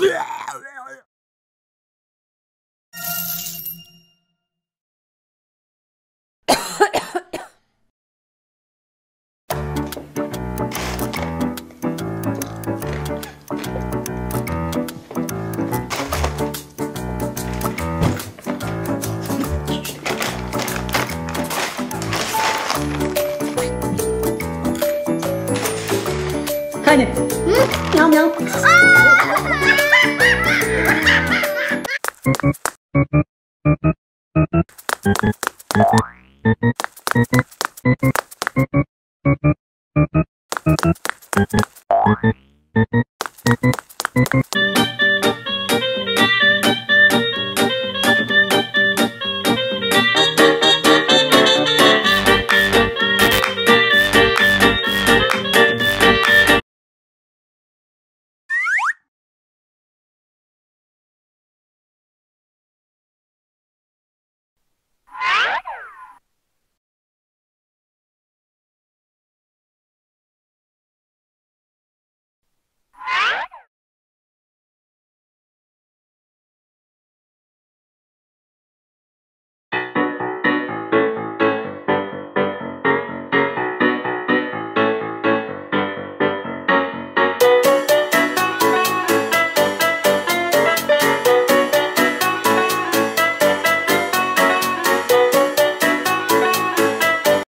Yeah! 看你，喵喵。